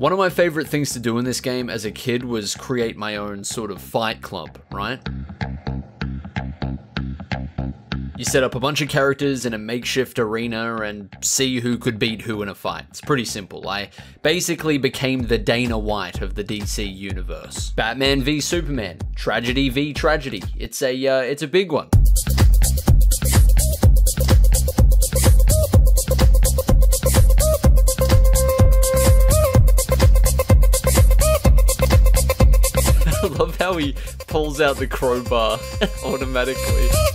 One of my favorite things to do in this game as a kid was create my own sort of fight club, right? You set up a bunch of characters in a makeshift arena and see who could beat who in a fight. It's pretty simple. I basically became the Dana White of the DC universe. Batman v Superman, tragedy v tragedy. It's a uh, it's a big one. I love how he pulls out the crowbar automatically.